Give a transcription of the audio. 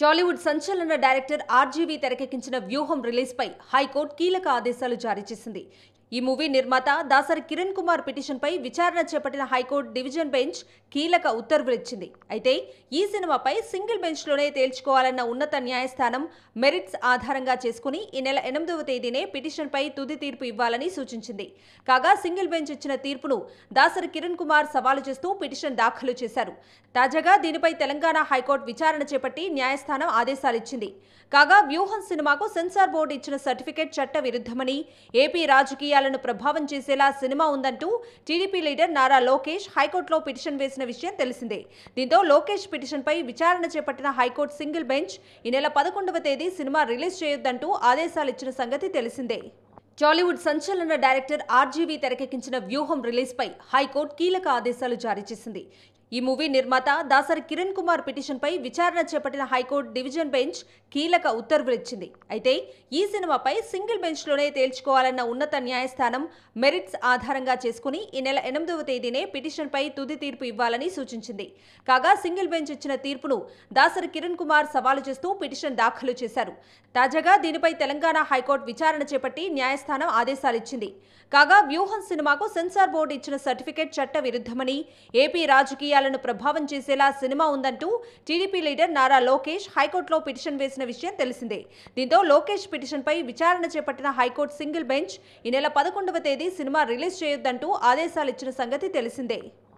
టాలీవుడ్ సంచలన director RGV తెరకెక్కించిన వ్యూహం రిలీజ్పై హైకోర్టు కీలక ఆదేశాలు జారీ చేసింది. ఈ మూవీ నిర్మాత దాసరి కిరణ్ కుమార్ పిటిషన్పై విచారణ చేపట్టిన హైకోర్టు డివిజన్ బెంచ్ కీలక ఉత్తర్వులు ఇచ్చింది అయితే ఈ సినిమాపై సింగిల్ బెంచ్లోనే తేల్చుకోవాలన్న ఉన్నత న్యాయస్థానం మెరిట్స్ ఆధారంగా చేసుకుని ఈ నెల ఎనిమిదవ తేదీనే పిటిషన్పై తుది తీర్పు ఇవ్వాలని సూచించింది. కాగా సింగిల్ బెంచ్ ఇచ్చిన తీర్పును దాసరి కిరణ్ కుమార్ సవాలు చేస్తూ పిటిషన్ దాఖలు చేశారు. తాజాగా దీనిపై తెలంగాణ హైకోర్టు విచారణ చేపట్టి న్యాయస్థానం ఆదేశాలిచ్చింది. కాగా వ్యూహం సినిమాకు సెన్సార్ బోర్డు ఇచ్చిన సర్టిఫికేట్ చట్ట విరుద్ధమని ఏపీ రాజకీయ రాజకీయాలను ప్రభావం చేసేలా సినిమా ఉందంటూ టీడీపీ లీడర్ నారా లోకేష్ హైకోర్టులో పిటిషన్ వేసిన విషయం తెలిసిందే. దీంతో లోకేష్ పిటిషన్పై విచారణ చేపట్టిన హైకోర్టు సింగిల్ బెంచ్ ఈ నెల పదకొండవ తేదీ సినిమా రిలీజ్ చేయొద్దంటూ ఆదేశాలిచ్చిన సంగతి తెలిసిందే. టాలీవుడ్ సంచలన డైరెక్టర్ ఆర్జీవీ తెరకెక్కించిన వ్యూహం రిలీజ్పై హైకోర్టు కీలక ఆదేశాలు జారీ చేసింది. ఈ మూవీ నిర్మాత దాసరి కిరణ్ కుమార్ పిటిషన్పై విచారణ చేపట్టిన హైకోర్టు డివిజన్ బెంచ్ కీలక ఉత్తర్వులు ఇచ్చింది అయితే ఈ సినిమాపై సింగిల్ బెంచ్లోనే తేల్చుకోవాలన్న ఉన్నత న్యాయస్థానం మెరిట్స్ ఆధారంగా చేసుకుని ఈ నెల ఎనిమిదవ తేదీనే పిటిషన్పై తుది తీర్పు ఇవ్వాలని సూచించింది. కాగా సింగిల్ బెంచ్ ఇచ్చిన తీర్పును దాసరి కిరణ్ కుమార్ సవాలు చేస్తూ పిటిషన్ దాఖలు చేశారు. తాజాగా దీనిపై తెలంగాణ హైకోర్టు విచారణ చేపట్టి న్యాయస్థానం ఆదేశాలిచ్చింది. కాగా వ్యూహం సినిమాకు సెన్సార్ బోర్డు ఇచ్చిన సర్టిఫికేట్ చట్ట విరుద్ధమని ఏపీ రాజకీయాలను ప్రభావం చేసేలా సినిమా ఉందంటూ టీడీపీ లీడర్ నారా లోకేష్ హైకోర్టులో పిటిషన్ వేసిన విషయం తెలిసిందే. దీంతో లోకేష్ పిటిషన్పై విచారణ చేపట్టిన హైకోర్టు సింగిల్ బెంచ్ ఈ నెల పదకొండవ తేదీ సినిమా రిలీజ్ చేయొద్దంటూ ఆదేశాలిచ్చిన సంగతి తెలిసిందే.